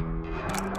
you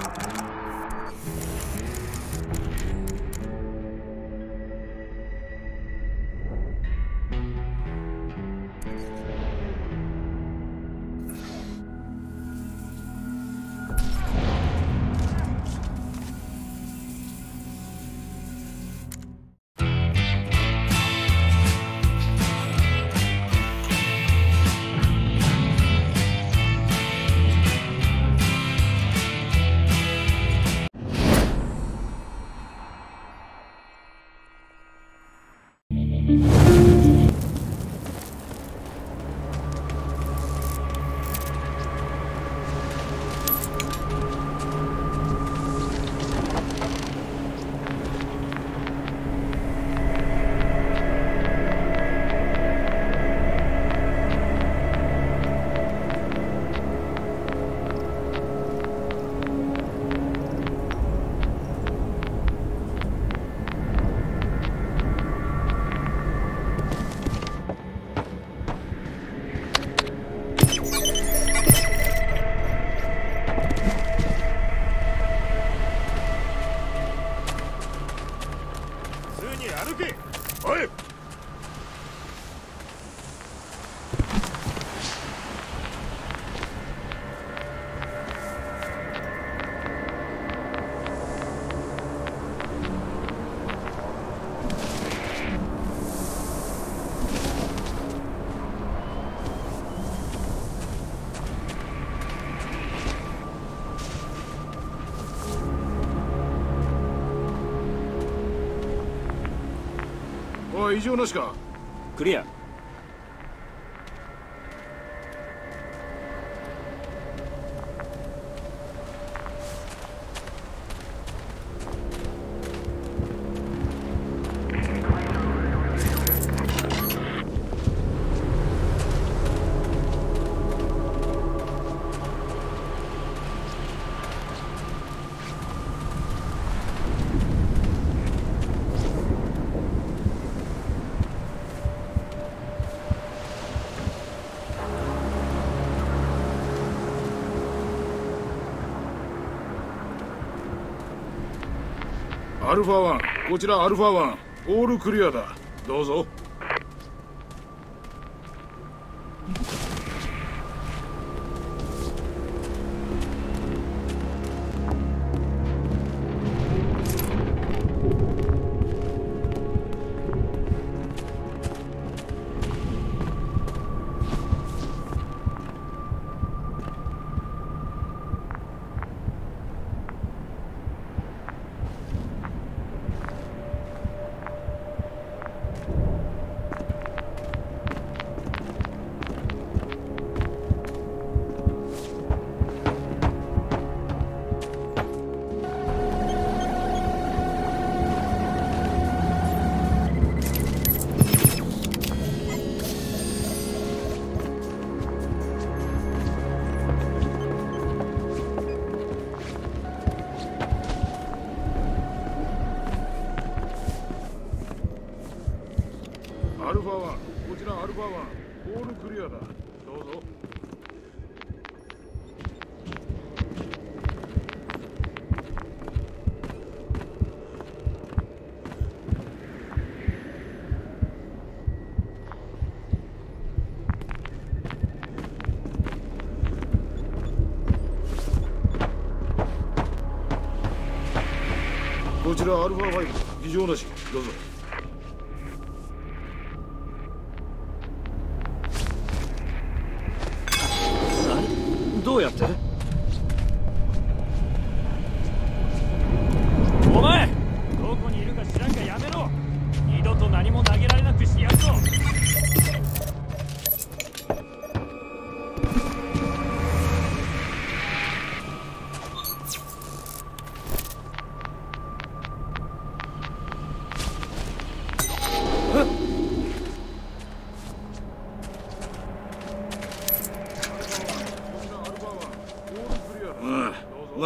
異常なしか？クリア。アルファ1こちらアルファワンオールクリアだ。どうぞ。アルファ1こちらアルファ1オールクリアだ。どうぞ。こちらアルファ5異常なし。どうぞ。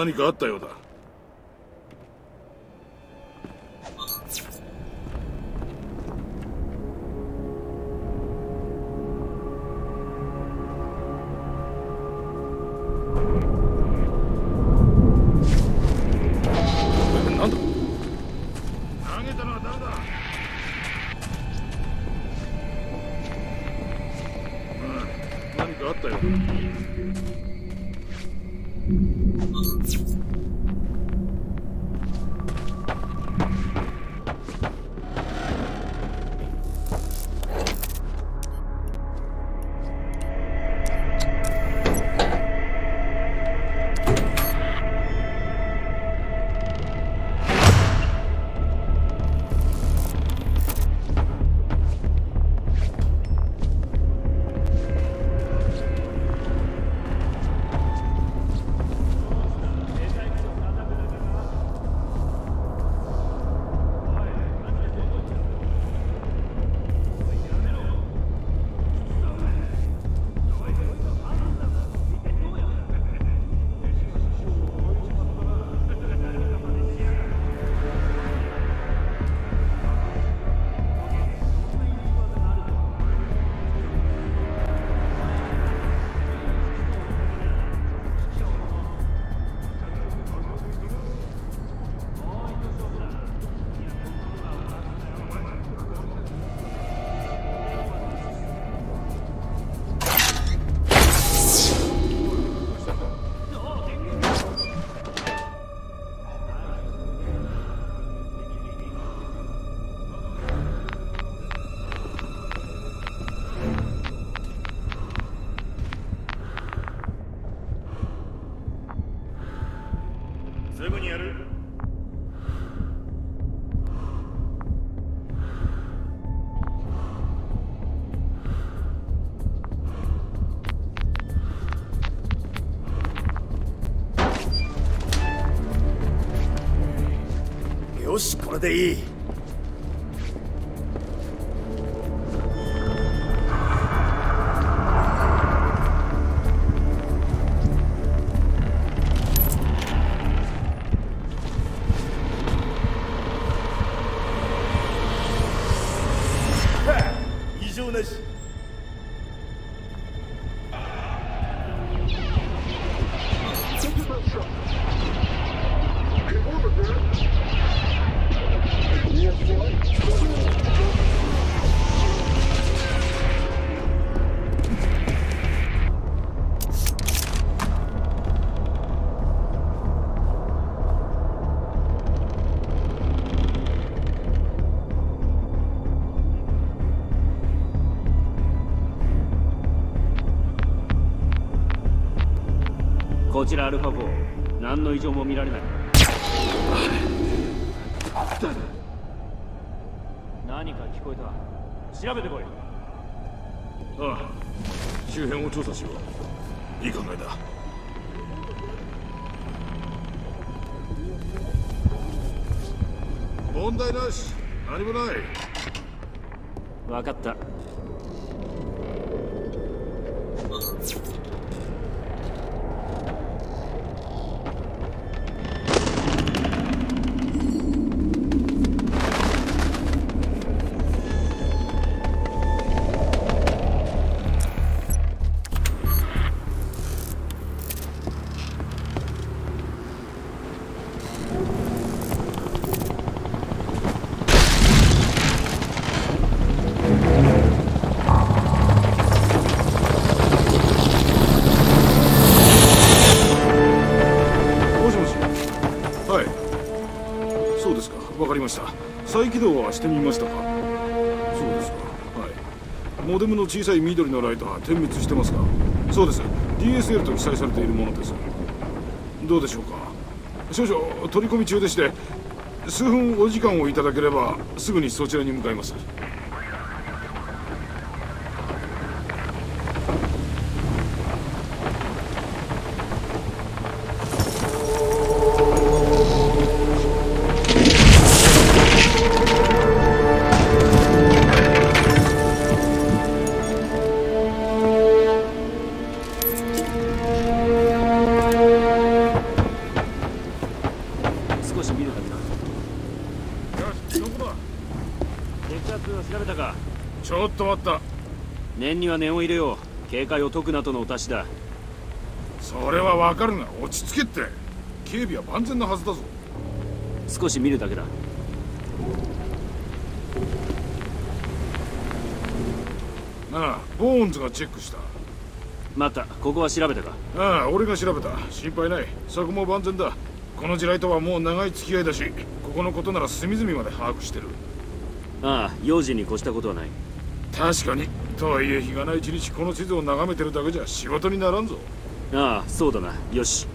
何かあったようだ。よしここちらアルファ4何の異常も見られない。何か聞こえた。調べてこい。ああ周辺を調査しよう。いい考えだ。問題なし。何もない。分かった起動はしてみましたか？そうですか。はい。モデムの小さい緑のライトは点滅してますかそうです。DSL と記載されているものです。どうでしょうか？少々取り込み中でして数分お時間をいただければすぐにそちらに向かいますには念を入れよう。警戒を解くなとのお達しだ。それはわかるが落ち着けって。警備は万全なはずだぞ。少し見るだけだ。ああボーンズがチェックした。待った。ここは調べたか？ああ俺が調べた。心配ない。そこも万全だ。この地雷とはもう長い付き合いだしここのことなら隅々まで把握してる。ああ用心に越したことはない。確かにとはいえ日がない一日この地図を眺めてるだけじゃ仕事にならんぞ。ああそうだな。よし。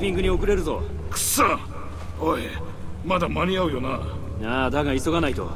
ブリーフィングに遅れるぞ。くそおいまだ間に合うよな。ああだが急がないと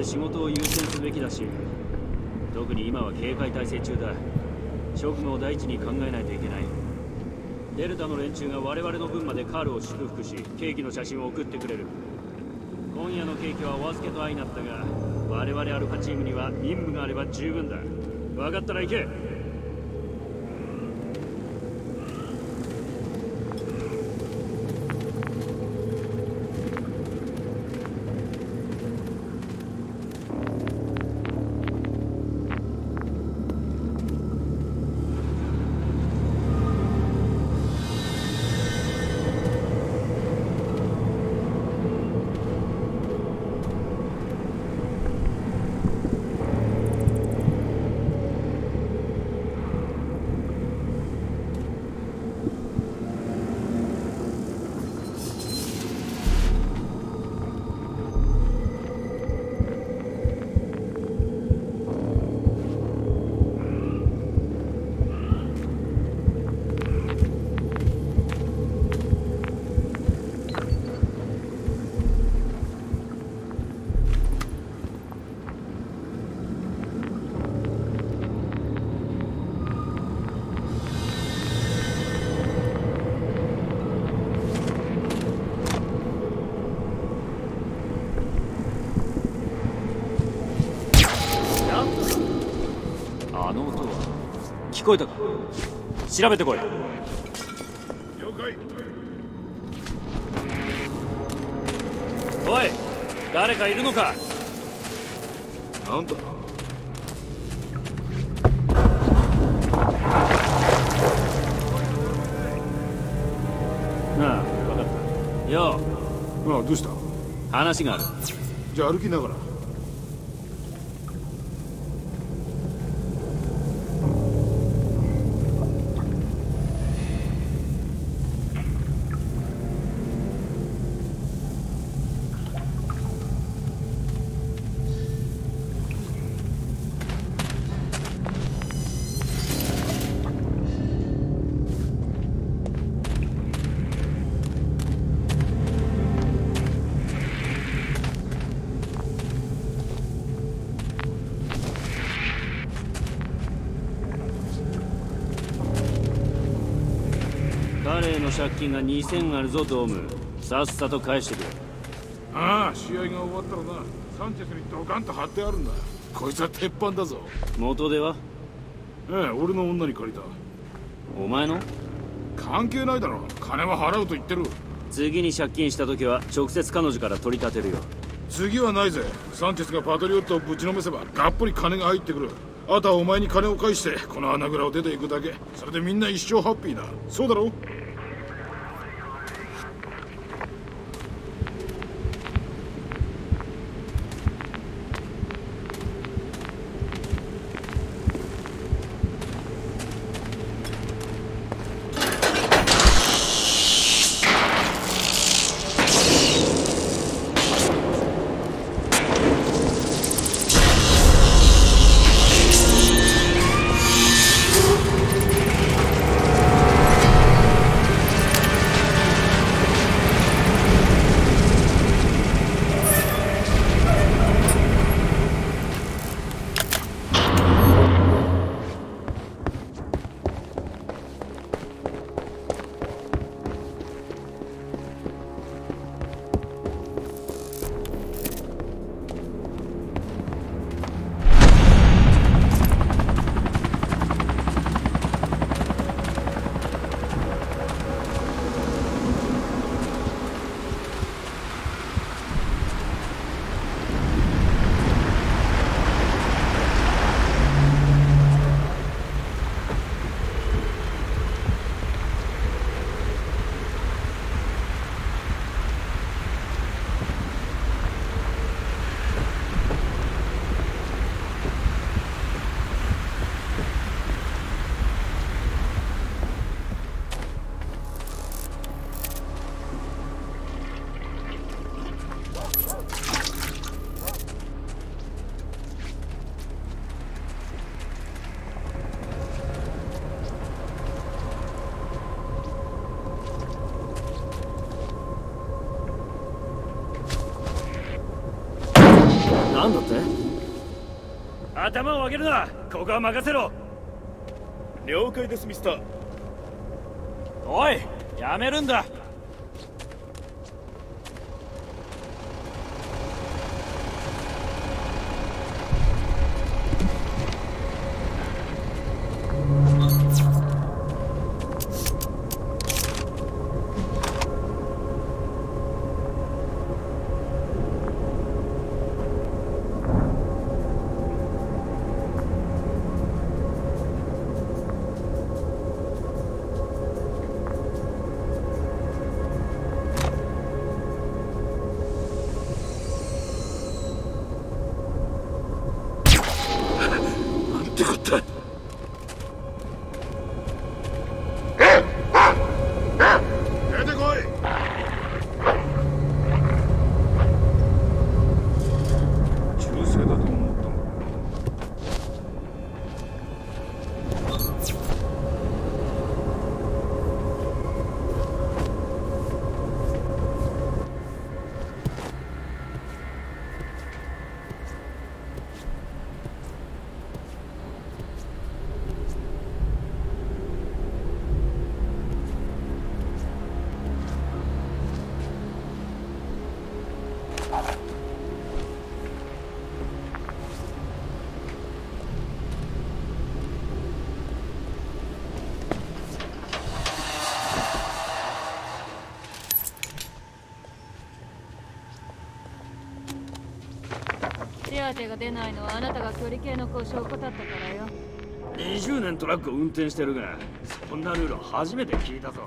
って仕事を優先すべきだし特に今は警戒態勢中だ。職務を第一に考えないといけない。デルタの連中が我々の分までカールを祝福しケーキの写真を送ってくれる。今夜のケーキはお預けと相なったが我々アルファチームには任務があれば十分だ。分かったら行け。あの音は聞こえたか？調べてこい。了解おい誰かいるのか？なんだ？ああ分かった。よああどうした？う話がある。じゃあ歩きながらの借金が2000あるぞドーム。さっさと返してくれ。ああ試合が終わったらなサンチェスにドカンと貼ってあるんだ。こいつは鉄板だぞ。元では？ええ俺の女に借りた。お前の？関係ないだろ。金は払うと言ってる。次に借金した時は直接彼女から取り立てるよ。次はないぜ。サンチェスがパトリオットをぶちのめせばがっぽり金が入ってくる。あとはお前に金を返してこの穴蔵を出ていくだけ。それでみんな一生ハッピーだそうだろ？頭を上げるな。ここは任せろ。了解ですミスター。おいやめるんだってこった手当が出ないのはあなたが距離計の交渉を怠ったからよ。20年トラックを運転してるがそんなルール初めて聞いたぞ。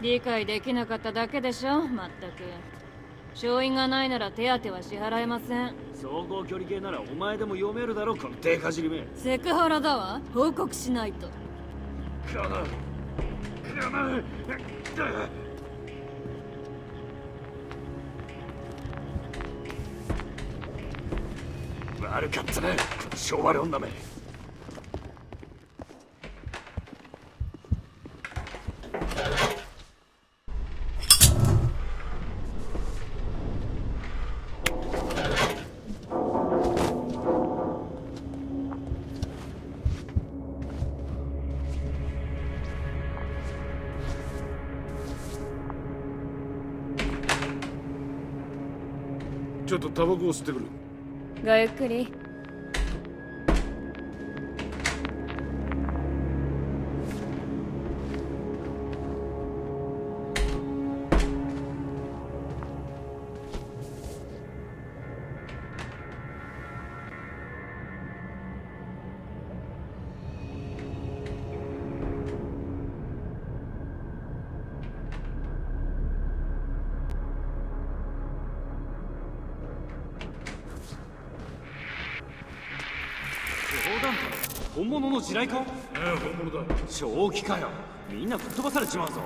理解できなかっただけでしょまったく。勝因がないなら手当は支払えません。走行距離計ならお前でも読めるだろこのデカじりめセクハラだわ。報告しないと。このこの悪かったなこの。昭和女めちょっとタバコを吸ってくる。ごゆっくり。物の地雷か？ええ本物だ。正気かよ。みんな吹っ飛ばされちまうぞ。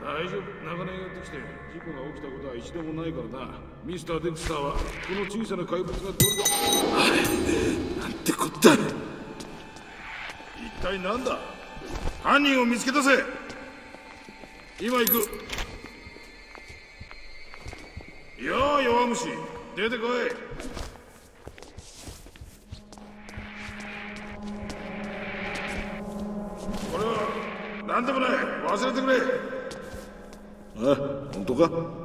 大丈夫。長年やってきて事故が起きたことは一度もないからな。ミスター・デクスターはこの小さな怪物がどれだ？なんてこった一体何だ？犯人を見つけ出せ。今行く。よう弱虫。出てこいこ